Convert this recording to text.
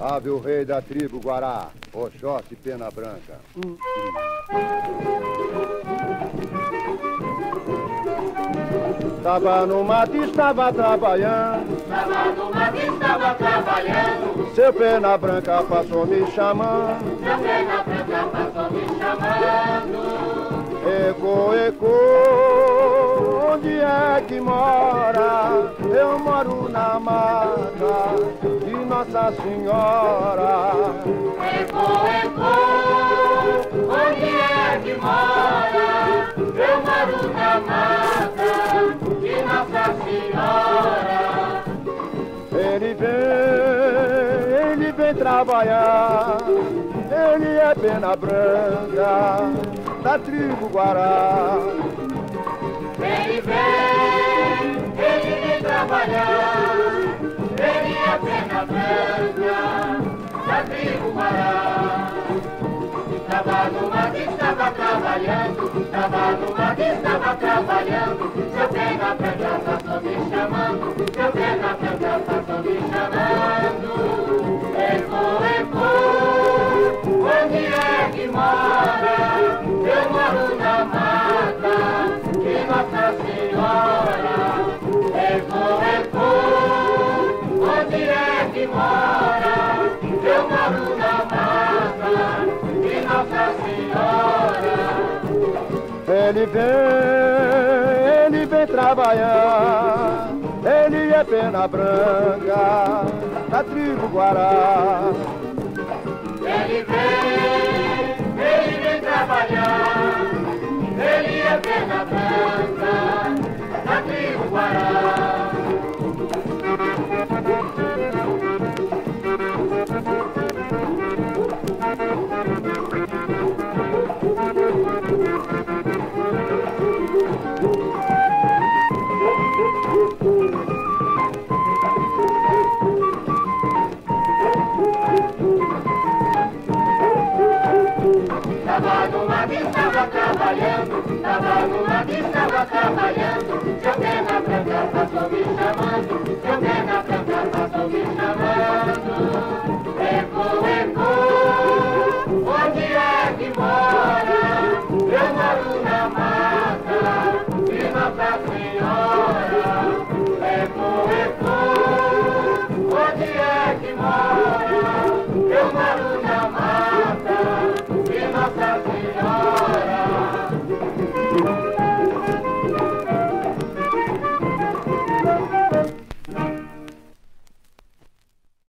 Salve o rei da tribo Guará, Oxóssi Pena Branca. Tava no mato, estava trabalhando. Tava no mato, estava trabalhando. Seu Pena Branca passou me chamando. Seu Pena Branca passou me chamando. Eco, eco, onde é que mora? Eu moro na mata Nossa Senhora. Eco, eco, onde é que mora? Eu moro na mata de Nossa Senhora. Ele vem, ele vem trabalhar, ele é pena branca da tribo Guará. Ele vem, trabalhando, estava no mato, estava trabalhando, seu pena branca passou me chamando, seu pena branca passou me chamando. Eco, eco, onde é que mora? Eu moro na mata de Nossa Senhora. Eco, eco, onde é que mora? Ele vem, ele vem trabalhar, ele é pena branca da tribo Guará. No mato, estava trabalhando, estava no mato, estava trabalhando, seu pena branca chamando,